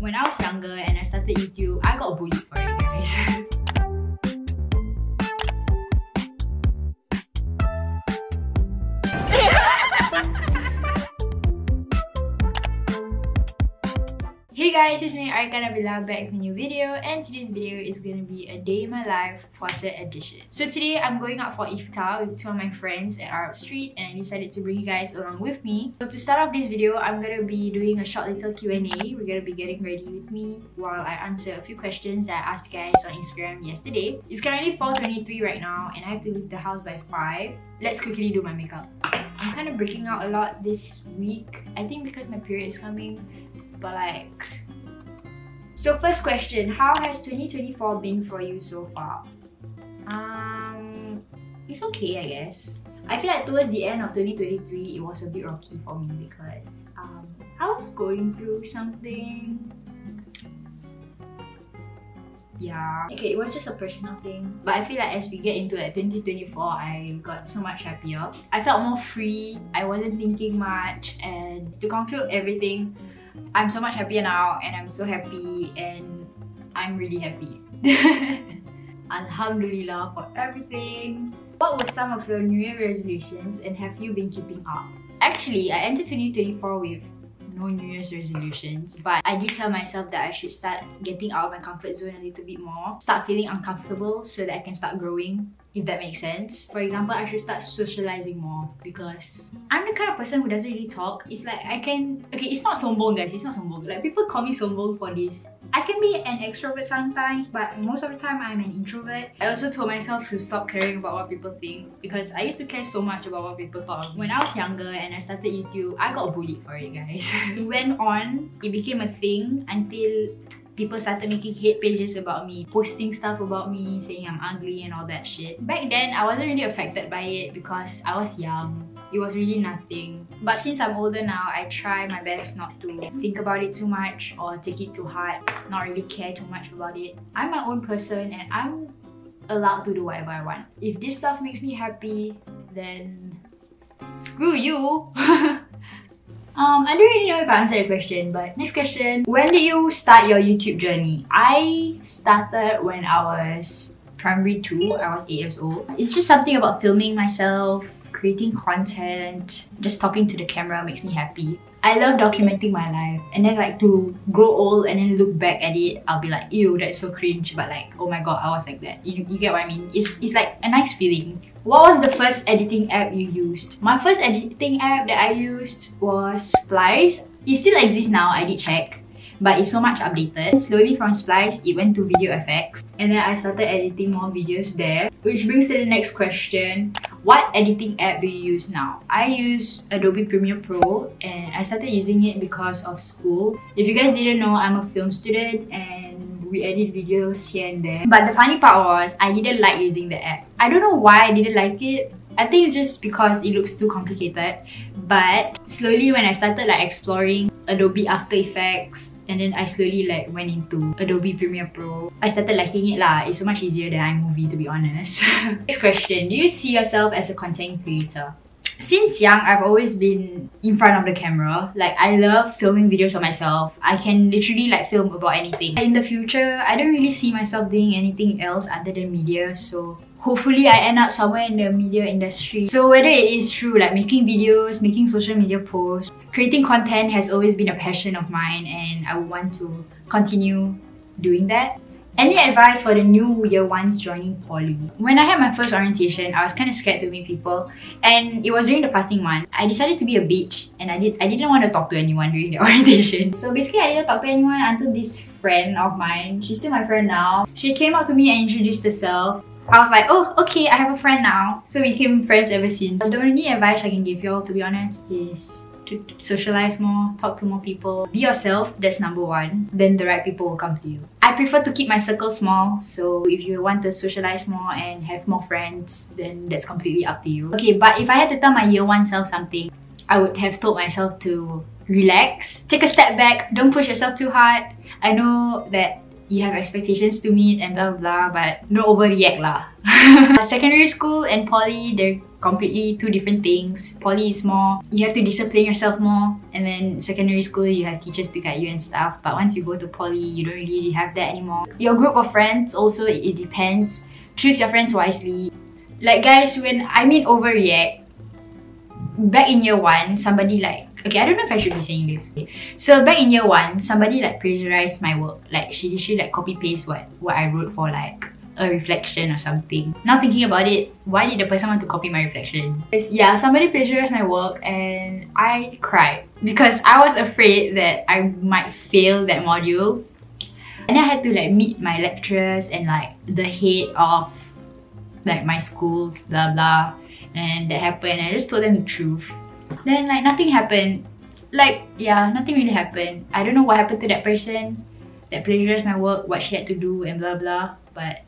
When I was younger and I started YouTube, I got bullied for it, Hey guys, it's me Ariqah Nabiilah back with a new video and today's video is gonna be a day in my life Puasa edition. So today I'm going out for iftar with two of my friends at Arab Street and I decided to bring you guys along with me. So to start off this video, I'm gonna be doing a short little Q&A. We're gonna be getting ready with me while I answer a few questions that I asked guys on Instagram yesterday. It's currently 4.23 right now and I have to leave the house by 5. Let's quickly do my makeup. I'm kind of breaking out a lot this week. I think because my period is coming but like so first question how has 2024 been for you so far? Um it's okay i guess. I feel like towards the end of 2023 it was a bit rocky for me because um i was going through something. Yeah. Okay it was just a personal thing. But i feel like as we get into like 2024 i got so much happier. I felt more free. I wasn't thinking much and to conclude everything I'm so much happier now and I'm so happy and I'm really happy. Alhamdulillah for everything. What were some of your New Year resolutions and have you been keeping up? Actually, I entered 2024 with no New Year's resolutions, but I did tell myself that I should start getting out of my comfort zone a little bit more, start feeling uncomfortable so that I can start growing if that makes sense. For example, I should start socializing more because I'm the kind of person who doesn't really talk. It's like I can... Okay, it's not sombong guys, it's not sombong. Like people call me sombong for this. I can be an extrovert sometimes, but most of the time I'm an introvert. I also told myself to stop caring about what people think because I used to care so much about what people thought. When I was younger and I started YouTube, I got bullied for it guys. it went on, it became a thing until people started making hate pages about me, posting stuff about me, saying I'm ugly and all that shit. Back then, I wasn't really affected by it because I was young. It was really nothing. But since I'm older now, I try my best not to think about it too much or take it too hard, not really care too much about it. I'm my own person and I'm allowed to do whatever I want. If this stuff makes me happy, then screw you! Um, I don't really know if I answered the question, but next question. When did you start your YouTube journey? I started when I was primary 2, I was 8 years old. It's just something about filming myself, creating content, just talking to the camera makes me happy. I love documenting my life and then like to grow old and then look back at it, I'll be like, ew, that's so cringe, but like, oh my god, I was like that. You, you get what I mean? It's, it's like a nice feeling. What was the first editing app you used? My first editing app that I used was Splice. It still exists now, I did check but it's so much updated. Slowly from Splice, it went to Video Effects. And then I started editing more videos there. Which brings to the next question. What editing app do you use now? I use Adobe Premiere Pro and I started using it because of school. If you guys didn't know, I'm a film student and we edit videos here and there. But the funny part was, I didn't like using the app. I don't know why I didn't like it. I think it's just because it looks too complicated. But slowly when I started like exploring Adobe After Effects, and then I slowly like went into Adobe Premiere Pro. I started liking it lah. It's so much easier than iMovie to be honest. Next question. Do you see yourself as a content creator? Since young, I've always been in front of the camera. Like, I love filming videos of myself. I can literally like film about anything. In the future, I don't really see myself doing anything else other than media. So hopefully I end up somewhere in the media industry. So whether it is true like making videos, making social media posts, creating content has always been a passion of mine and I want to continue doing that. Any advice for the new year ones joining poly? When I had my first orientation, I was kind of scared to meet people and it was during the fasting month. I decided to be a bitch and I, did, I didn't want to talk to anyone during the orientation. So basically I didn't talk to anyone until this friend of mine, she's still my friend now. She came up to me and introduced herself I was like, oh, okay, I have a friend now. So we became friends ever since. The only advice I can give y'all, to be honest, is to socialize more, talk to more people. Be yourself, that's number one. Then the right people will come to you. I prefer to keep my circle small, so if you want to socialize more and have more friends, then that's completely up to you. Okay, but if I had to tell my year one self something, I would have told myself to relax, take a step back, don't push yourself too hard. I know that you have expectations to meet and blah blah, blah but don't overreact lah. Secondary school and poly, they're completely two different things. Poly is more, you have to discipline yourself more. And then secondary school, you have teachers to guide you and stuff. But once you go to poly, you don't really have that anymore. Your group of friends also, it depends. Choose your friends wisely. Like guys, when I mean overreact, back in year one, somebody like okay, I don't know if I should be saying this. So back in year one, somebody like plagiarized my work. Like she literally like copy paste what what I wrote for like a reflection or something. Now thinking about it, why did the person want to copy my reflection? Yeah, somebody plagiarized my work and I cried because I was afraid that I might fail that module. And I had to like meet my lecturers and like the head of like my school, blah blah. And that happened. I just told them the truth. Then like nothing happened. Like yeah, nothing really happened. I don't know what happened to that person that plagiarized my work, what she had to do and blah blah. But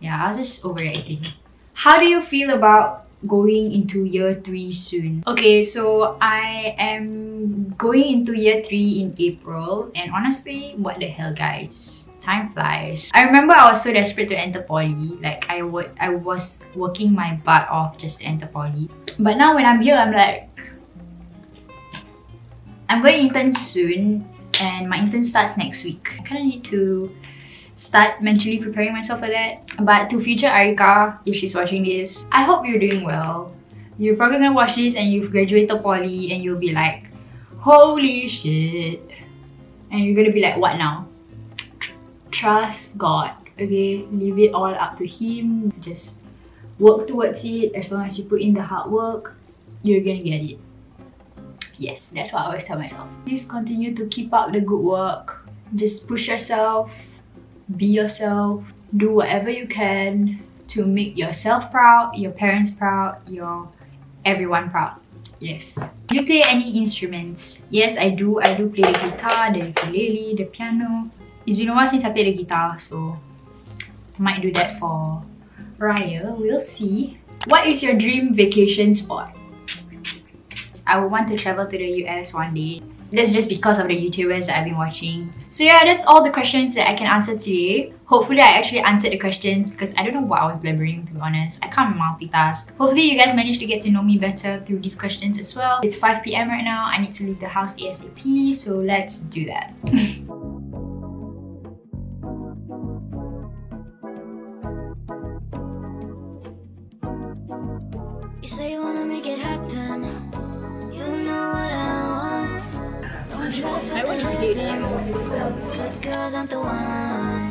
yeah, I was just overreacting. How do you feel about going into year 3 soon? Okay, so I am going into year 3 in April and honestly, what the hell guys? Time flies. I remember I was so desperate to enter poly. Like I, I was working my butt off just to enter poly. But now when I'm here, I'm like... I'm going intern soon and my intern starts next week. I kind of need to start mentally preparing myself for that. But to future Ariqah, if she's watching this, I hope you're doing well. You're probably gonna watch this and you've graduated poly and you'll be like, holy shit. And you're gonna be like, what now? Trust God, okay? Leave it all up to Him. Just work towards it. As long as you put in the hard work, you're gonna get it. Yes, that's what I always tell myself. Please continue to keep up the good work. Just push yourself be yourself, do whatever you can to make yourself proud, your parents proud, your everyone proud. Yes. Do you play any instruments? Yes, I do. I do play the guitar, the ukulele, the piano. It's been a while since I played the guitar, so I might do that for We'll see. What is your dream vacation spot? I would want to travel to the US one day. That's just because of the YouTubers that I've been watching. So yeah, that's all the questions that I can answer today. Hopefully I actually answered the questions because I don't know what I was blabbering to be honest. I can't multitask. Hopefully you guys managed to get to know me better through these questions as well. It's 5pm right now. I need to leave the house ASAP. So let's do that. to Good girls aren't the one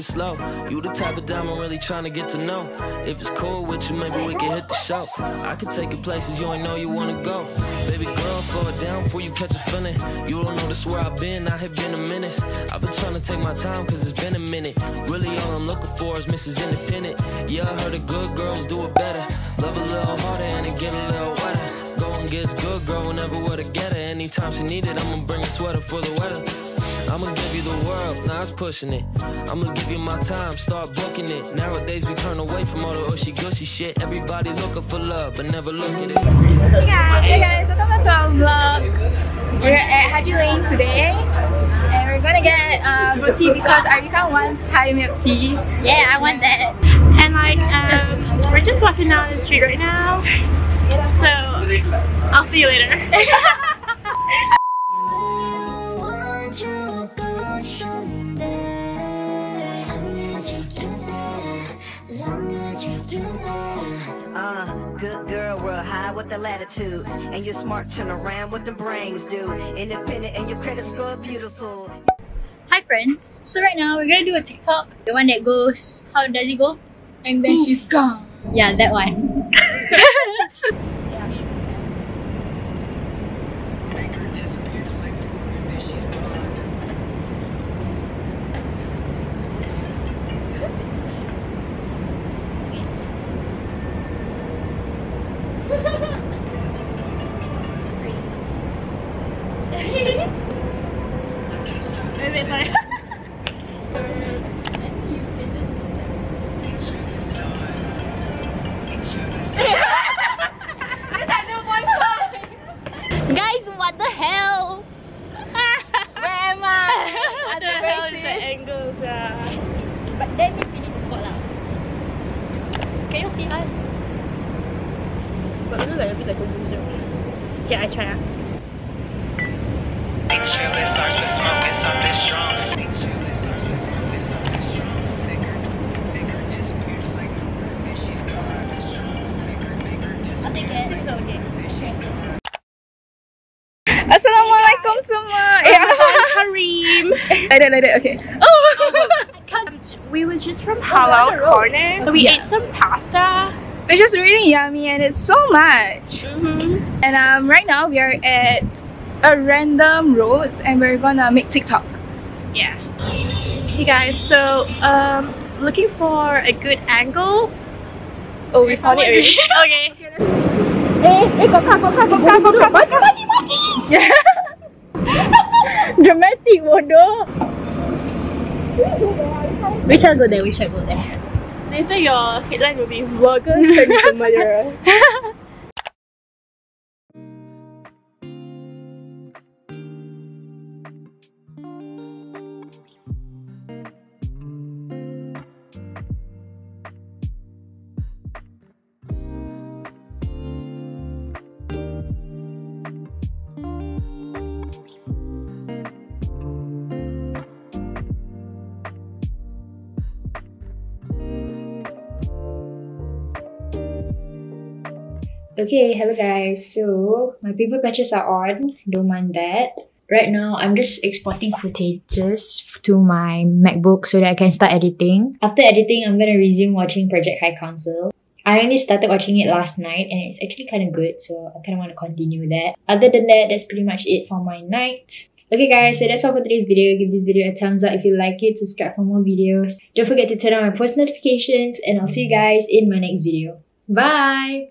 it slow. You the type of dime I'm really trying to get to know. If it's cool with you, maybe we can hit the show. I can take you places you ain't know you wanna go. Baby girl, slow it down before you catch a feeling. You don't notice where I've been, I have been a minute. I've been trying to take my time cause it's been a minute. Really all I'm looking for is Mrs. Independent. Yeah, I heard the good girls do it better. Love a little harder and it get a little wetter. Go and gets good, girl, whenever we're together. Anytime she need it, I'ma bring a sweater for the weather. I'ma give you the world, now it's pushing it. I'ma give you my time, start booking it. Nowadays we turn away from all the ushy gushy shit. Everybody looking for love, but never look at it. Hey guys, hey guys, welcome back to our vlog. We're at Haji Lane today, and we're gonna get uh, roti because Ariqah wants Thai milk tea. Yeah, I want that. And like, um, we're just walking down the street right now. So, I'll see you later. Uh, good girl, real high with the latitudes. And you're smart, turn around what the brains do. Independent and your credit score beautiful. Hi friends. So right now we're gonna do a TikTok. The one that goes, how does it go? And then she's gone. Yeah, that one. can you see us? But we look like a bit like a loser. Okay, I try. I'll. It's okay. Assalamualaikum semua. Oh yeah. Harim. Like that. Okay. Oh, we were just from Halal Corner. So we Yeah. ate some pasta. It's just really yummy and it's so much. Mm-hmm. And um, right now we are at a random road and we're gonna make TikTok. Yeah. Hey guys, so um, looking for a good angle. Oh, we found it already. okay. Dramatic bodoh. We shall go there, we shall go there. Later your headline will be vlogger turning to murderer. Okay, hello guys. So my paper patches are on. Don't mind that. Right now, I'm just exporting footages to my MacBook so that I can start editing. After editing, I'm gonna resume watching Project High Council. I only started watching it last night and it's actually kind of good, so I kind of want to continue that. Other than that, that's pretty much it for my night. Okay guys, so that's all for today's video. Give this video a thumbs up if you like it, subscribe for more videos. Don't forget to turn on my post notifications and I'll see you guys in my next video. Bye!